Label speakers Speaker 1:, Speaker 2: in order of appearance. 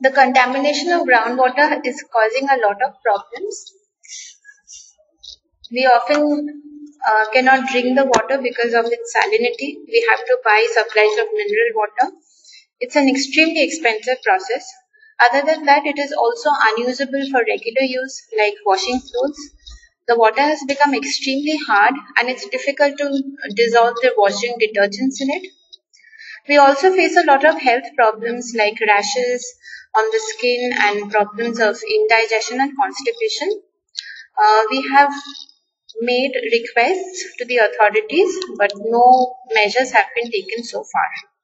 Speaker 1: The contamination of groundwater is causing a lot of problems. We often uh, cannot drink the water because of its salinity. We have to buy supplies of mineral water. It's an extremely expensive process. Other than that, it is also unusable for regular use like washing clothes. The water has become extremely hard and it's difficult to dissolve the washing detergents in it. We also face a lot of health problems like rashes on the skin and problems of indigestion and constipation. Uh, we have made requests to the authorities, but no measures have been taken so far.